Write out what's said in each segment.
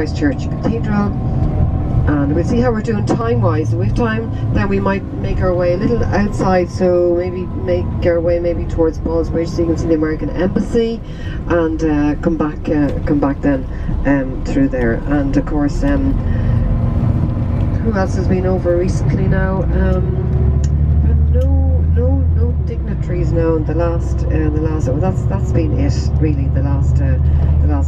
Christ Church Cathedral and we'll see how we're doing time wise. Have time, then we might make our way a little outside, so maybe make our way maybe towards Ballsbridge so you can see the American Embassy and uh, come back uh, come back then um, through there. And of course, um, who else has been over recently now? Um, no, no, no dignitaries now in the last, uh, the last. Oh, that's that's been it really. The last, uh, the last.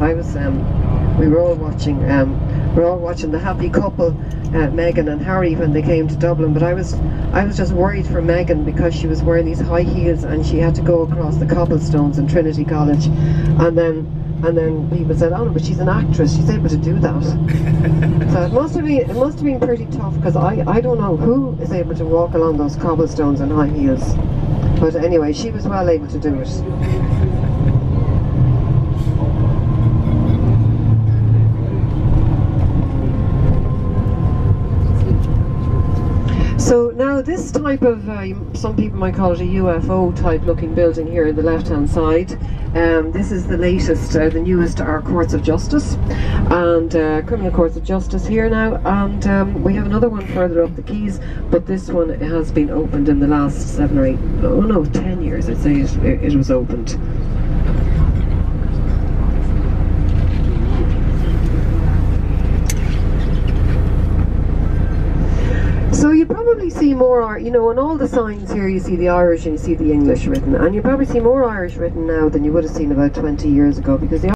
I was, um, we were all watching, um, we were all watching the happy couple, uh, Meghan and Harry, when they came to Dublin. But I was, I was just worried for Meghan because she was wearing these high heels and she had to go across the cobblestones in Trinity College, and then. And then people said, "Oh, but she's an actress. She's able to do that." so it must have been it must have been pretty tough because I I don't know who is able to walk along those cobblestones in high heels. But anyway, she was well able to do it. So now this type of, uh, some people might call it a UFO type looking building here in the left hand side. Um, this is the latest, uh, the newest our courts of justice and uh, criminal courts of justice here now and um, we have another one further up the quays but this one has been opened in the last seven or eight, oh no, ten years I'd say it, it was opened. So you probably see more, you know, on all the signs here you see the Irish and you see the English written, and you probably see more Irish written now than you would have seen about 20 years ago because the